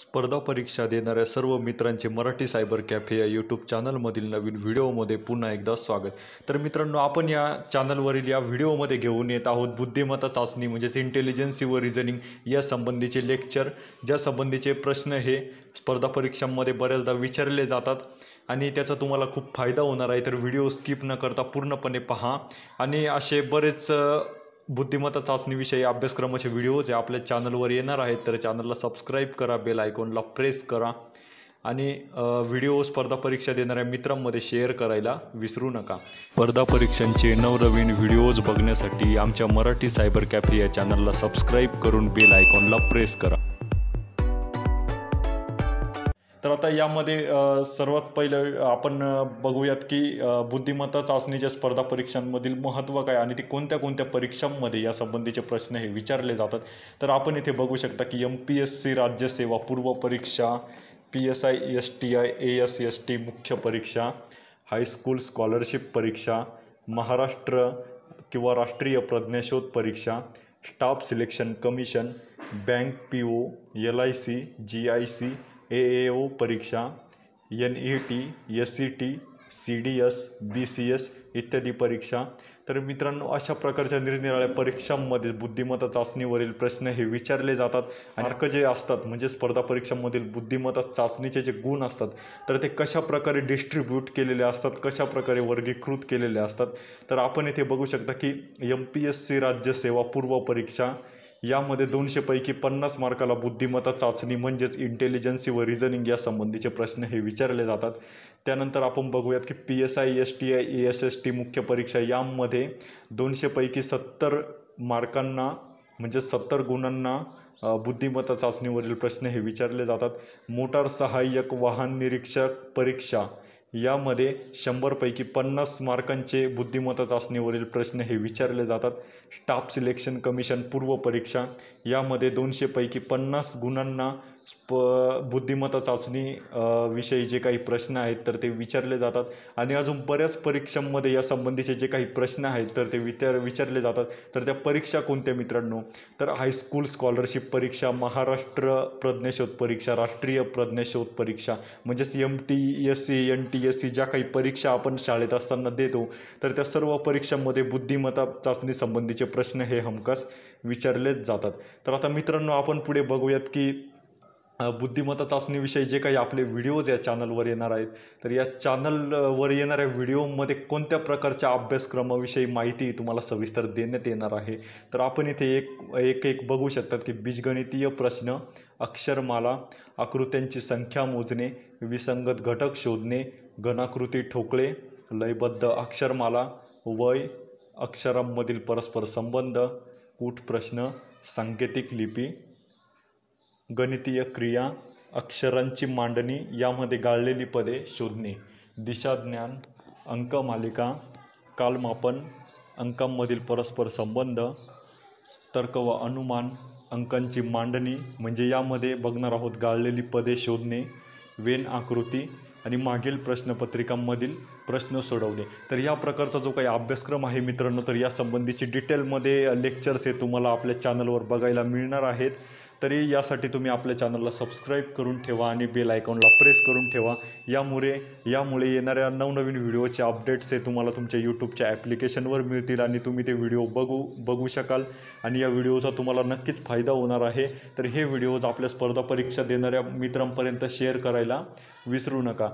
स्पर्धा परीक्षा देणाऱ्या सर्व मित्रांचे मराठी सायबर कॅफे या यूट्यूब चॅनलमधील नवीन व्हिडिओमध्ये पुन्हा एकदा स्वागत. तर मित्रांनो आपण या चॅनलवरील या व्हिडिओमध्ये घेऊन येत आहोत बुद्धिमत्ता चाचणी म्हणजेच इंटेलिजन्सी व रिझनिंग या संबंधीचे लेक्चर ज्या संबंधीचे प्रश्न हे स्पर्धा परीक्षांमध्ये बऱ्याचदा विचारले जातात आणि त्याचा तुम्हाला खूप फायदा होणार आहे. तर व्हिडिओ स्किप न करता पूर्णपणे पहा. आणि असे बरेच बुद्धिमत्ता चाचणीविषयी अभ्यासक्रमाचे व्हिडिओ जे आपल्या चॅनलवर येणार आहेत तर चॅनलला सबस्क्राईब करा बेल आयकॉनला प्रेस करा आणि व्हिडिओ स्पर्धा परीक्षा देणाऱ्या मित्रांमध्ये शेअर करायला विसरू नका. स्पर्धा परीक्षांचे नवनवीन व्हिडिओज बघण्यासाठी आमच्या मराठी सायबर कॅफे या चॅनलला सबस्क्राईब करून बेल आयकॉनला प्रेस करा. तर आता यामध्ये सर्वात पहिलं आपण बघूयात की बुद्धिमत्ता चाचणीच्या स्पर्धा परीक्षांमधील महत्त्व काय आणि ते कोणत्या कोणत्या परीक्षांमध्ये या संबंधीचे प्रश्न हे विचारले जातात. तर आपण इथे बघू शकता की एम पी एस सी राज्यसेवा पूर्व परीक्षा P S I S T I A S S T मुख्य परीक्षा हायस्कूल स्कॉलरशिप परीक्षा महाराष्ट्र किंवा राष्ट्रीय प्रज्ञाशोध परीक्षा staff selection commission bank P O L I C G I C A A O परीक्षा N E T S C T C D S B C S इत्यादी परीक्षा. तर मित्रांनो अशा प्रकारच्या निरनिराळ्या परीक्षांमध्ये बुद्धिमत्ता चाचणीवरील प्रश्न हे विचारले जातात मार्क जे असतात म्हणजे स्पर्धा परीक्षांमधील बुद्धिमत्ता चाचणीचे जे गुण असतात तर ते कशा प्रकारे डिस्ट्रीब्यूट केलेले असतात कशा प्रकारे वर्गीकृत केलेले असतात. तर आपण इथे बघू शकता की एम पी एस सी राज्यसेवा पूर्व परीक्षा यामध्ये दोनशेपैकी पन्नास मार्काला बुद्धिमत्ता चाचणी म्हणजेच इंटेलिजन्सी व रिझनिंग या संबंधीचे प्रश्न हे विचारले जातात. त्यानंतर आपण बघूयात की P S I S T I E S S T मुख्य परीक्षा यामध्ये दोनशेपैकी सत्तर मार्कांना म्हणजे सत्तर गुणांना बुद्धिमत्ता चाचणीवरील प्रश्न हे विचारले जातात. मोटार सहाय्यक वाहन निरीक्षक परीक्षा यामध्ये शंभरपैकी पन्नास मार्कांचे बुद्धिमत्ता चाचणीवरील प्रश्न हे विचारले जातात. स्टाफ सिलेक्शन कमिशन पूर्व परीक्षा. यामध्ये दोनशेपैकी पन्नास गुणांना स्प बुद्धिमत्ता चाचणी विषयी जे काही प्रश्न आहेत तर ते विचारले जातात. आणि अजून बऱ्याच परीक्षांमध्ये या संबंधीचे जे काही प्रश्न आहेत तर ते विचार विचारले जातात. तर त्या परीक्षा कोणत्या मित्रांनो? तर हायस्कूल स्कॉलरशिप परीक्षा महाराष्ट्र प्रज्ञाशोध परीक्षा राष्ट्रीय प्रज्ञाशोध परीक्षा म्हणजेच M T S C N T S C ज्या काही परीक्षा आपण शाळेत असताना देतो तर त्या सर्व परीक्षांमध्ये बुद्धिमत्ता चाचणी संबंधीचे प्रश्न हे हमखास विचारलेच जातात. तर आता मित्रांनो आपण पुढे बघूयात की बुद्धिमत्ता चाचणीविषयी जे काही आपले व्हिडिओज या चॅनलवर येणार आहेत तर या चॅनलवर येणाऱ्या व्हिडिओमध्ये कोणत्या प्रकारच्या अभ्यासक्रमाविषयी माहिती तुम्हाला सविस्तर देण्यात येणार आहे? तर आपण इथे एक एक एक बघू शकतात की बीजगणितीय प्रश्न अक्षरमाला आकृत्यांची संख्या मोजणे विसंगत घटक शोधणे घनाकृती ठोकळे लयबद्ध अक्षरमाला वय अक्षरांमधील परस्पर संबंध कूट प्रश्न सांकेतिक लिपी गणितीय क्रिया अक्षरांची मांडणी यामध्ये गाळलेली पदे शोधणे दिशाज्ञान अंकमालिका कालमापन अंकांमधील परस्पर संबंध तर्क व अनुमान अंकांची मांडणी म्हणजे यामध्ये बघणार आहोत गाळलेली पदे शोधणे वेन आकृती आणि मागील प्रश्नपत्रिकांमधील प्रश्न सोडवणे. तर या प्रकारचा जो काही अभ्यासक्रम आहे मित्रांनो तर या संबंधीची डिटेलमध्ये लेक्चर्स हे तुम्हाला आपल्या चॅनलवर बघायला मिळणार आहेत. तरी यासाठी तुम्ही आपल्या चॅनलला सबस्क्राईब करून ठेवा आणि बेल आयकॉनला प्रेस करून ठेवा. यामुळे यामुळे येणाऱ्या नवनवीन व्हिडिओचे अपडेट्स हे तुम्हाला तुमच्या यूट्यूबच्या ॲप्लिकेशनवर मिळतील आणि तुम्ही ते व्हिडिओ बघू बघू शकाल. आणि या व्हिडिओचा तुम्हाला नक्कीच फायदा होणार आहे. तर हे व्हिडिओज आपल्या स्पर्धा परीक्षा देणाऱ्या मित्रांपर्यंत शेअर करायला विसरू नका.